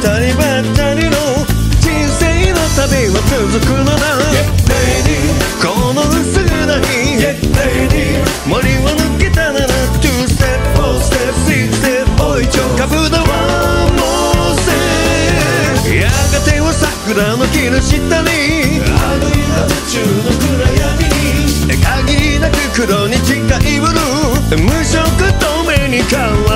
たりばったりの人生の旅は続くのだ、Yet, この薄暗い、yeah, 森を抜けたなら2 step, 4 step, 6 step, はもせやがては桜の木の下に。あの夜中の暗闇に。限りなく黒に近いブルー。無色透明に変わる